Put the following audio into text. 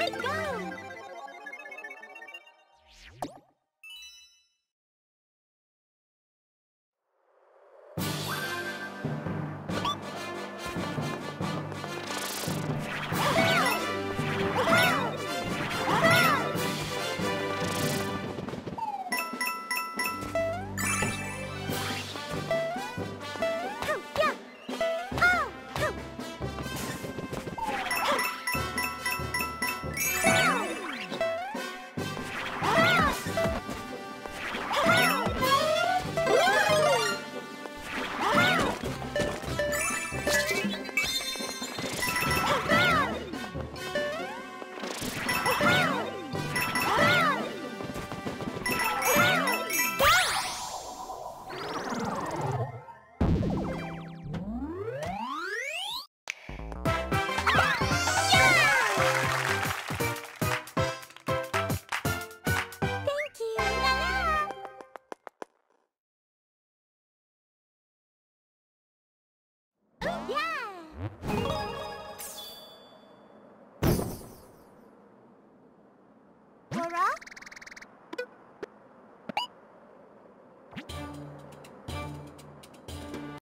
Let's go! Yeah!